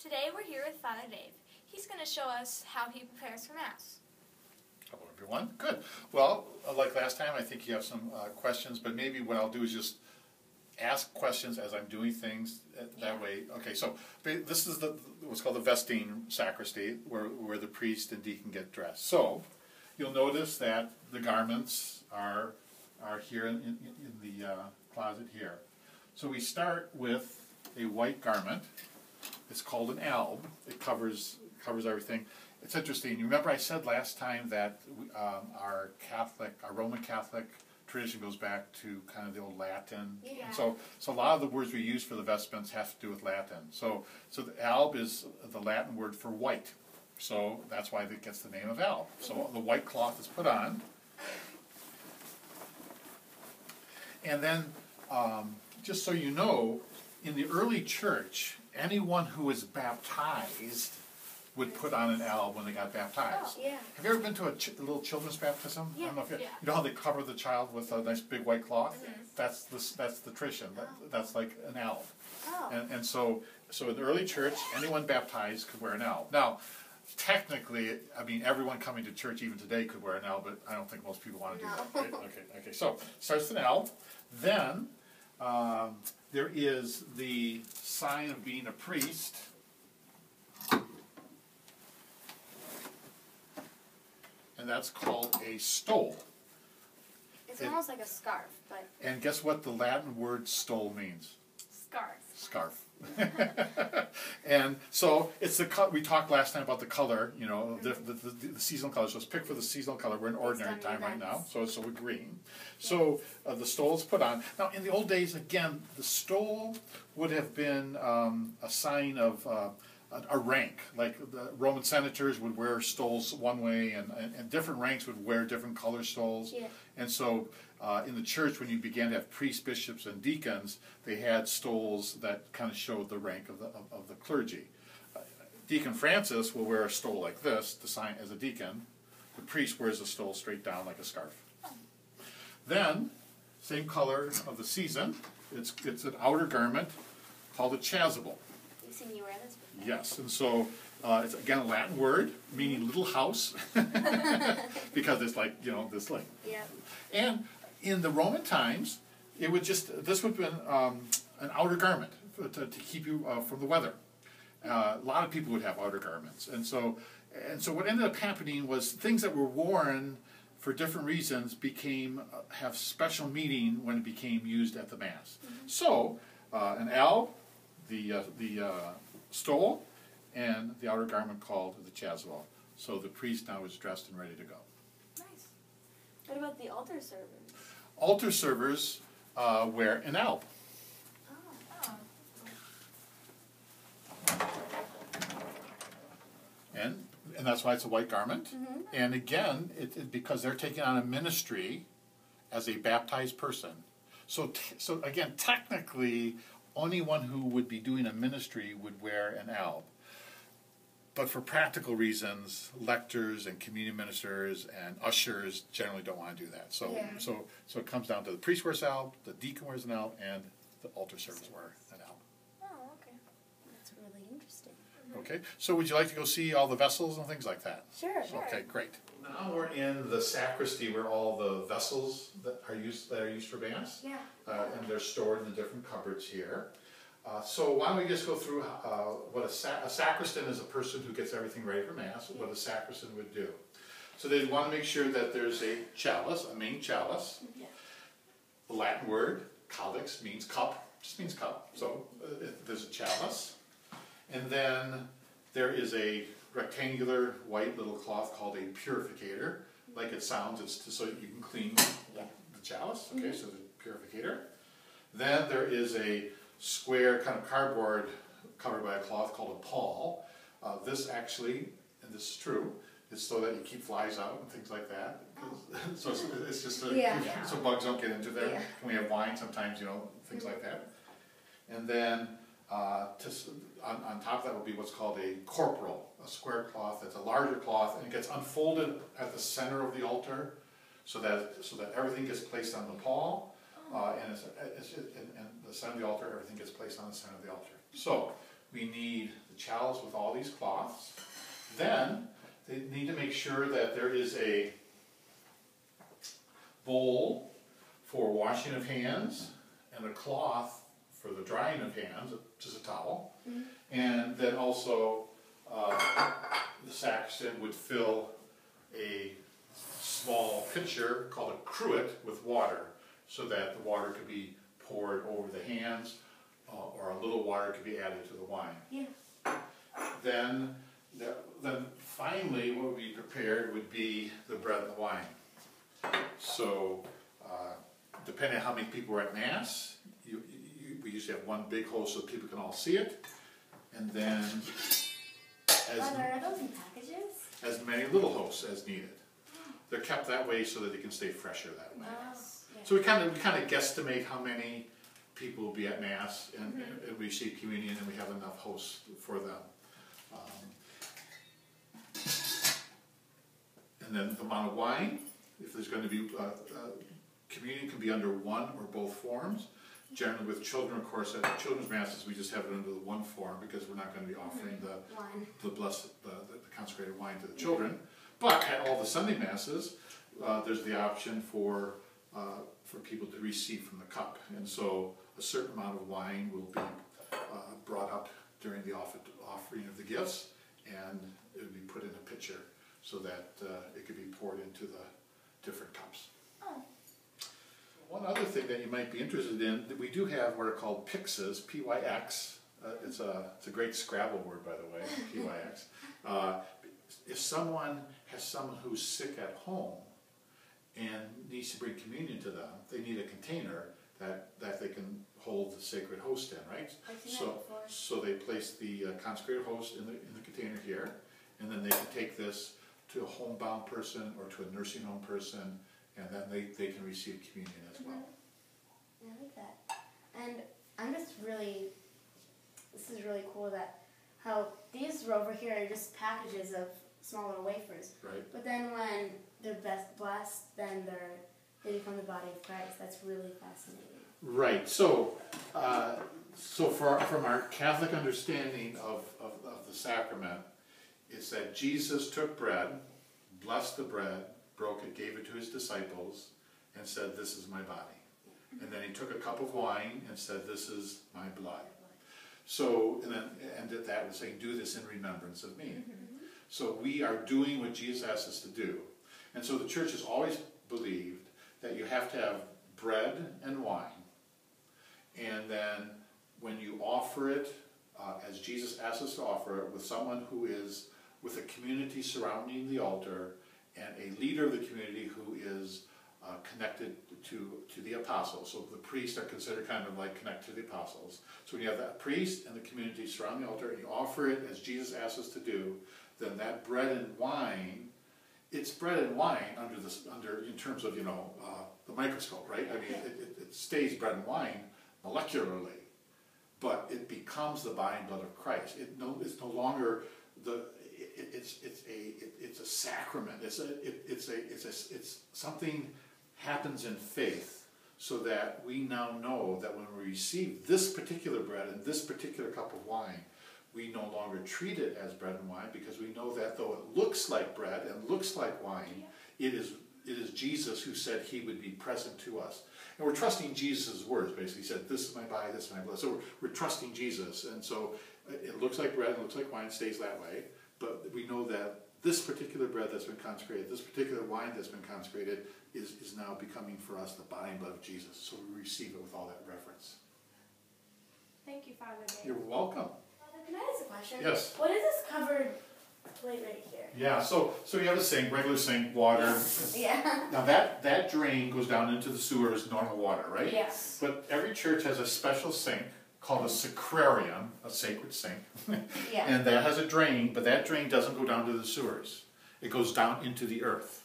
Today we're here with Father Dave. He's going to show us how he prepares for Mass. Hello, everyone. Good. Well, uh, like last time, I think you have some uh, questions, but maybe what I'll do is just ask questions as I'm doing things uh, that Yeah. way. Okay, so this is the what's called the vesting sacristy, where where the priest and deacon get dressed. So you'll notice that the garments are are here in, in, in the uh, closet here. So we start with a white garment. It's called an alb. It covers covers everything. It's interesting. You remember I said last time that we, um, our Catholic, our Roman Catholic tradition goes back to kind of the old Latin. Yeah. So so a lot of the words we use for the vestments have to do with Latin. So so the alb is the Latin word for white. So that's why it gets the name of alb. So the white cloth is put on. And then, um, just so you know, in the early church, anyone who was baptized would put on an alb when they got baptized. Oh, yeah. Have you ever been to a, ch- a little children's baptism? I Yeah, don't know if you, yeah. you know how they cover the child with a nice big white cloth. Mm-hmm. That's the that's the tradition. That, that's like an alb. Oh. And, and so, so in the early church, anyone baptized could wear an alb. Now, technically, I mean, everyone coming to church even today could wear an alb, but I don't think most people want to do that. No. Right? Okay, okay. So starts with an alb. Then um, there is the sign of being a priest. And that's called a stole. It's it- almost like a scarf, but And guess what the Latin word stole means? scarf. scarf. and so it's the co- we talked last time about the color, you know, the, the, the, the seasonal color. So let's pick for the seasonal color. We're in ordinary time right now, so so we're green. So uh, the stole's put on. Now in the old days, again, the stole would have been um, a sign of. Uh, a, a rank, like the Roman senators would wear stoles one way, and, and, and different ranks would wear different color stoles. Yeah. And so, uh, in the church, when you began to have priests, bishops, and deacons, they had stoles that kind of showed the rank of the of, of the clergy. Uh, deacon Francis will wear a stole like this to sign as a deacon. The priest wears a stole straight down like a scarf. Then, same color of the season. It's it's an outer garment called a chasuble. You've seen me wear this before. Yes, and so uh, it's again a Latin word meaning little house because it's like you know this like Yeah. and in the Roman times, it would just this would have been um, an outer garment to, to keep you uh, from the weather. Uh, a lot of people would have outer garments, and so and so what ended up happening was things that were worn for different reasons became uh, have special meaning when it became used at the mass. So uh, an alb, the uh, the uh, stole, and the outer garment called the chasuble. So the priest now is dressed and ready to go. Nice. What about the altar servers? Altar servers uh, wear an alb. Oh. And, and that's why it's a white garment. Mhm. And again, it, it- because they're taking on a ministry as a baptized person. So, t- so again, technically, anyone who would be doing a ministry would wear an alb. But for practical reasons, lectors and communion ministers and ushers generally don't want to do that. So, Yeah. so, so it comes down to the priest wears an alb, the deacon wears an alb, and the altar servers wear an alb. Oh, okay. That's really interesting. Okay, so would you like to go see all the vessels and things like that? Sure. Okay, great. Now we're in the sacristy where all the vessels that are used that are used for mass, Yeah. uh, and they're stored in the different cupboards here. Uh, so why don't we just go through uh, what a, sac- a sacristan is a person who gets everything ready for mass. What a sacristan would do. So they want to make sure that there's a chalice, a main chalice. Yeah. The Latin word calix means cup, just means cup. So uh, there's a chalice, and then there is a rectangular white little cloth called a purificator. Like it sounds, it's to, so you can clean Yeah. the chalice. Okay, so the purificator. Then there is a square kind of cardboard covered by a cloth called a pall. Uh, this actually, and this is true, is so that you keep flies out and things like that. so it's, it's just a, Yeah. so bugs don't get into there. Yeah. When we have wine, sometimes you know things like that. And then uh, to, on, on top of that will be what's called a corporal, a square cloth. It's a larger cloth, and it gets unfolded at the center of the altar, so that so that everything gets placed on the pall, uh, and, it's, it's, and, and the center of the altar, everything gets placed on the center of the altar. So we need the chalice with all these cloths. Then they need to make sure that there is a bowl for washing of hands and a cloth for the drying of hands, which is a towel. And then also, uh, the sacristan would fill a small pitcher called a cruet with water so that the water could be poured over the hands uh, or a little water could be added to the wine. Yeah. Then, the- then finally, what would be prepared would be the bread and the wine. So, uh, depending on how many people were at mass, you, you, we usually have one big hole so people can all see it. And then, as, are those in packages? as many little hosts as needed. They're kept that way so that they can stay fresher that way. Oh, So we kind of, we kind of guesstimate how many people will be at mass and, and we receive communion and we have enough hosts for them. Um, And then the amount of wine, if there's going to be, uh, uh, communion can be under one or both forms. Generally with children, of course, at children's masses, we just have it under the one form because we're not going to be offering the One. the blessed, the, the consecrated wine to the children. But at all the Sunday masses, uh, there's the option for, uh, for people to receive from the cup. And so a certain amount of wine will be, uh, brought up during the offer, offering of the gifts, and it would be put in a pitcher so that, uh, it could be poured into the different cups. Oh. One other thing that you might be interested in, we do have what are called pyxes, P-Y-X. Uh, it's a, it's a great Scrabble word, by the way, P-Y-X. Uh, if someone has someone who's sick at home and needs to bring communion to them, they need a container that, that they can hold the sacred host in, right? So, so they place the uh, consecrated host in the, in the container here, and then they can take this to a homebound person or to a nursing home person, and then they, they can receive communion as well. I like that. And I'm just really, this is really cool that how these are over here are just packages of small little wafers. Right? But then when they're best blessed, then they're they become the body of Christ. That's really fascinating. Right, so, uh, so for, from our Catholic understanding of, of, of the sacrament, it's that Jesus took bread, blessed the bread, broke it, gave it to his disciples, and said, this is my body. And then he took a cup of wine and said, this is my blood. So, and then, and that was saying, do this in remembrance of me. So we are doing what Jesus asked us to do. And so the church has always believed that you have to have bread and wine. And then when you offer it, uh, as Jesus asked us to offer it, with someone who is with a community surrounding the altar and a leader of the community who is uh, connected to, to the apostles. So the priests are considered kind of like connected to the apostles. So when you have that priest and the community surrounding the altar and you offer it as Jesus asked us to do, then that bread and wine, it's bread and wine under this, under, in terms of, you know, uh, the microscope, right? I mean, it, it, it stays bread and wine molecularly, but it becomes the body and blood of Christ. It no, it's no longer the, it, it's, it's a, it, it's a sacrament. It's a, it, it's a, it's a, it's something happens in faith so that we now know that when we receive this particular bread and this particular cup of wine, we no longer treat it as bread and wine because we know that though it looks like bread and looks like wine, it is it is Jesus who said he would be present to us. And we're trusting Jesus' words, basically. He said, This is my body, this is my blood. So we're, we're trusting Jesus. And so uh, it looks like bread, it looks like wine, stays that way. But we know that this particular bread that's been consecrated, this particular wine that's been consecrated, is, is now becoming for us the body and blood of Jesus. So we receive it with all that reverence. Thank you, Father Dave. You're welcome. Father, can I ask a question? Yes. What is this covered plate right here? Yeah, so so you have a sink, regular sink, water. Yeah. Now that that drain goes down into the sewer as normal water, right? Yes. But every church has a special sink called a sacrarium, a sacred sink. Yeah. And that has a drain, but that drain doesn't go down to the sewers. It goes down into the earth.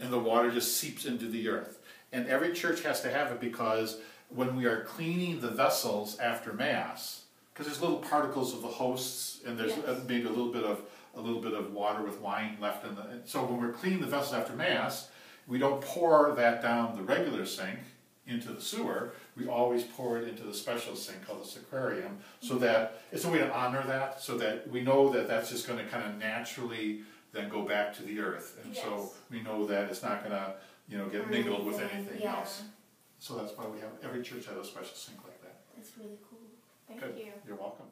And the water just seeps into the earth. And every church has to have it because when we are cleaning the vessels after Mass, because there's little particles of the hosts and there's Yes. maybe a little bit of a little bit of water with wine left in the. So when we're cleaning the vessels after Mass, we don't pour that down the regular sink. Into the sewer, we always pour it into the special sink called the sacrarium, so that, it's a way to honor that, so that we know that that's just gonna kind of naturally then go back to the earth. And so Yes. we know that it's not gonna, you know, get mingled with anything Yeah. else. So that's why we have, every church has a special sink like that. That's really cool. Thank Good. you. You're welcome.